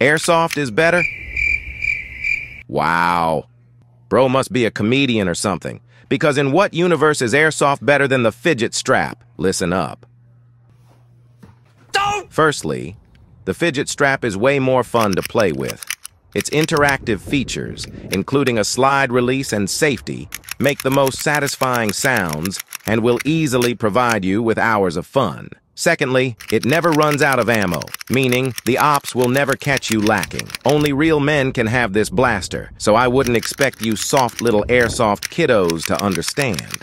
Airsoft is better? Wow. Bro must be a comedian or something. Because in what universe is Airsoft better than the fidget strap? Listen up. Don't! Firstly, the fidget strap is way more fun to play with. Its interactive features, including a slide release and safety, make the most satisfying sounds and will easily provide you with hours of fun. Secondly, it never runs out of ammo, meaning the ops will never catch you lacking. Only real men can have this blaster, so I wouldn't expect you soft little airsoft kiddos to understand.